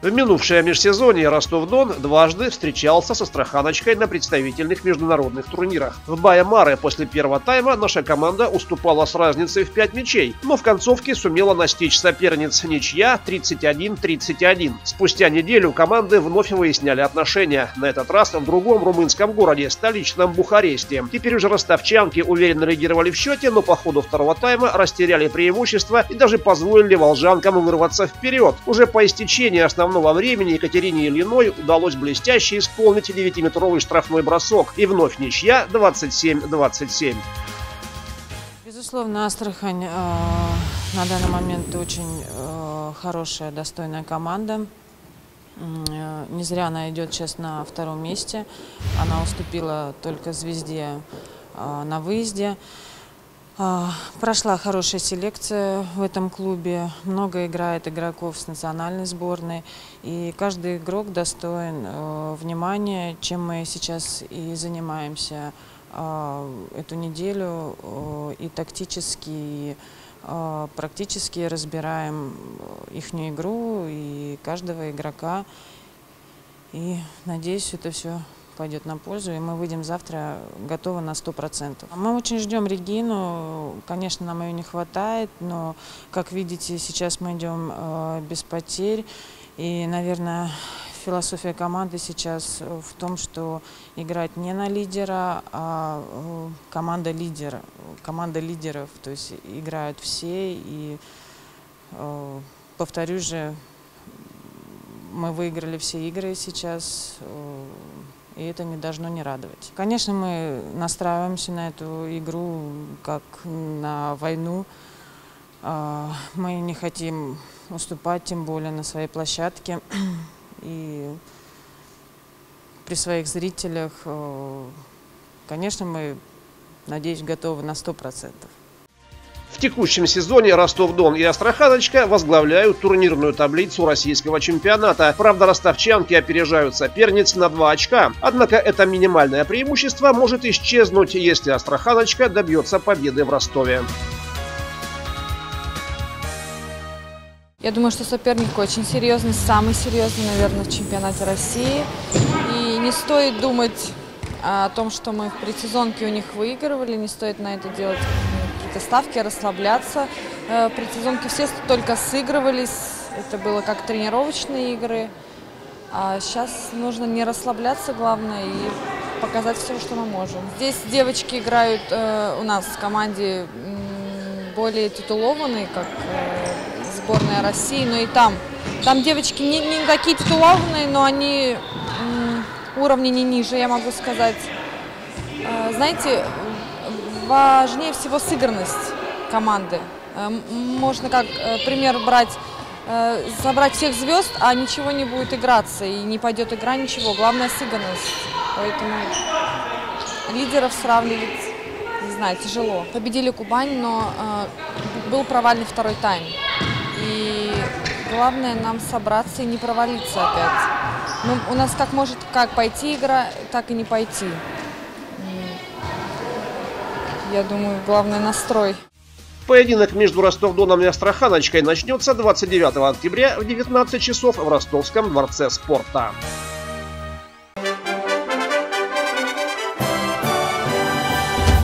В минувшее межсезонье Ростов-Дон дважды встречался со Астраханочкой на представительных международных турнирах. В Байя-Маре после первого тайма наша команда уступала с разницей в 5 мячей, но в концовке сумела настичь соперниц ничья 31-31. Спустя неделю команды вновь выясняли отношения, на этот раз в другом румынском городе, столичном Бухаресте. Теперь уже ростовчанки уверенно лидировали в счете, но по ходу второго тайма растеряли преимущество и даже позволили волжанкам вырваться вперед. Уже по истечении основного основного времени Екатерине Ильиной удалось блестяще исполнить 9-метровый штрафной бросок. И вновь ничья 27-27. Безусловно, Астрахань э, на данный момент очень э, хорошая, достойная команда. Э, не зря она идет сейчас на втором месте. Она уступила только «Звезде» э, на выезде. Прошла хорошая селекция в этом клубе. Много играет игроков с национальной сборной. И каждый игрок достоин э, внимания, чем мы сейчас и занимаемся э, эту неделю. Э, и тактически, и э, практически разбираем их игру и каждого игрока. И надеюсь, это все пойдет на пользу, и мы выйдем завтра готовы на 100%. Мы очень ждем Регину, конечно, нам ее не хватает, но, как видите, сейчас мы идем э, без потерь, и, наверное, философия команды сейчас в том, что играть не на лидера, а э, команда лидера, команда лидеров, то есть играют все, и, э, повторюсь же, мы выиграли все игры сейчас, э, и это не должно не радовать. Конечно, мы настраиваемся на эту игру как на войну. А, мы не хотим уступать, тем более на своей площадке. И при своих зрителях, э, конечно, мы, надеюсь, готовы на сто процентов. В текущем сезоне Ростов-Дон и Астраханочка возглавляют турнирную таблицу российского чемпионата. Правда, ростовчанки опережают соперниц на 2 очка. Однако это минимальное преимущество может исчезнуть, если Астраханочка добьется победы в Ростове. Я думаю, что соперник очень серьезный, самый серьезный, наверное, в чемпионате России. И не стоит думать о том, что мы в предсезонке у них выигрывали, не стоит на это делать какие-то ставки, расслабляться. Э, предсезонки все только сыгрывались, это было как тренировочные игры. А сейчас нужно не расслабляться, главное, и показать все, что мы можем. Здесь девочки играют э, у нас в команде более титулованные, как э, сборная России, но и там. Там девочки не, не такие титулованные, но они уровни не ниже, я могу сказать. Э, знаете, важнее всего сыгранность команды. Э, можно как э, пример брать, собрать всех звезд, а ничего не будет играться, и не пойдет игра, ничего. Главное сыгранность. Поэтому лидеров сравнивать, не знаю, тяжело. Победили Кубань, но был провальный второй тайм. И главное нам собраться и не провалиться опять. Ну, у нас как может как пойти игра, так и не пойти. Я думаю, главное настрой. Поединок между Ростов-Доном и Астраханочкой начнется 29 октября в 19 часов в Ростовском дворце спорта.